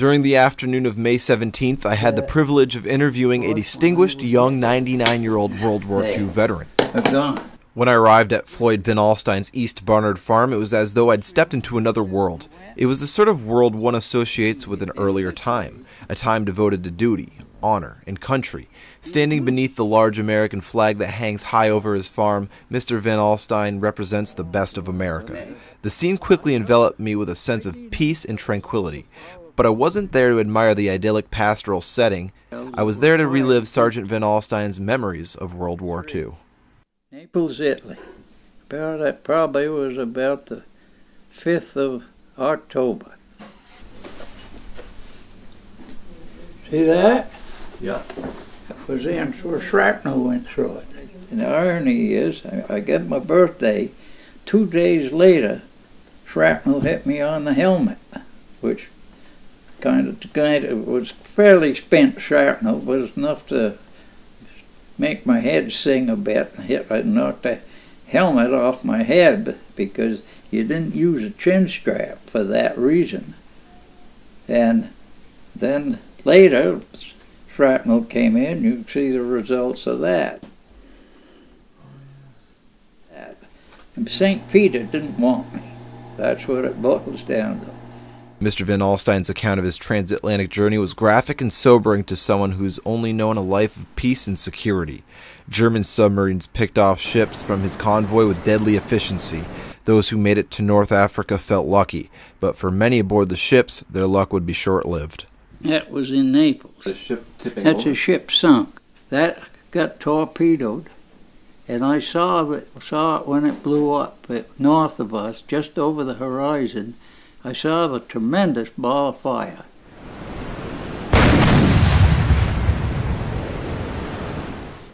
During the afternoon of May 17th, I had the privilege of interviewing a distinguished young 99 year old World War II veteran. When I arrived at Floyd Van Alstyne's East Barnard farm, it was as though I'd stepped into another world. It was the sort of world one associates with an earlier time, a time devoted to duty, honor, and country. Standing beneath the large American flag that hangs high over his farm, Mr. Van Alstyne represents the best of America. The scene quickly enveloped me with a sense of peace and tranquility. But I wasn't there to admire the idyllic pastoral setting. I was there to relive Sergeant Van Alstyne's memories of World War II. Naples, Italy. About that probably was about the 5th of October. See that? Yeah. That was in where shrapnel went through it. And the irony is, I, I got my birthday. Two days later, shrapnel hit me on the helmet, which kind of, kind of was fairly spent shrapnel, it was enough to make my head sing a bit hit, uh, I knocked the helmet off my head because you didn't use a chin strap for that reason. And then later, shrapnel came in, you see the results of that. St. Peter didn't want me. That's what it boils down to. Mr. Van Alstyne's account of his transatlantic journey was graphic and sobering to someone who's only known a life of peace and security. German submarines picked off ships from his convoy with deadly efficiency. Those who made it to North Africa felt lucky, but for many aboard the ships, their luck would be short lived. That was in Naples. The ship tipping That's a ship sunk. That got torpedoed, and I saw it, saw it when it blew up north of us, just over the horizon. I saw the tremendous ball of fire.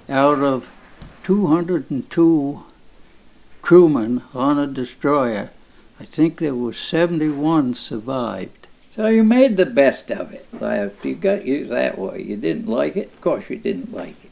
Out of 202 crewmen on a destroyer, I think there were 71 survived. So you made the best of it. Like, you got you that way. You didn't like it? Of course you didn't like it.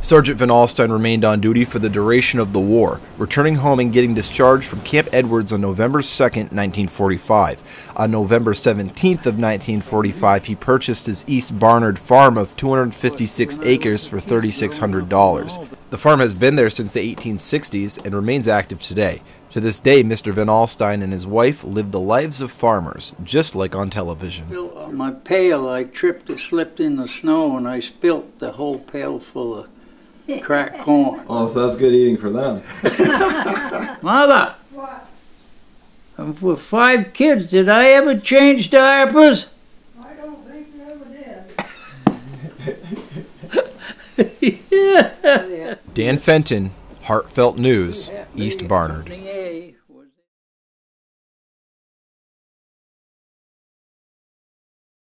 Sergeant Van Alstyne remained on duty for the duration of the war, returning home and getting discharged from Camp Edwards on November 2, 1945. On November 17th of 1945, he purchased his East Barnard farm of 256 acres for $3,600. The farm has been there since the 1860s and remains active today. To this day, Mr. Van Alstyne and his wife live the lives of farmers, just like on television. On uh, my pail, I tripped and slipped in the snow, and I spilt the whole pail full of cracked corn. Oh, so that's good eating for them. Mother! What? With five kids, did I ever change diapers? I don't think you ever did. Dan Fenton, Heartfelt News, East Barnard.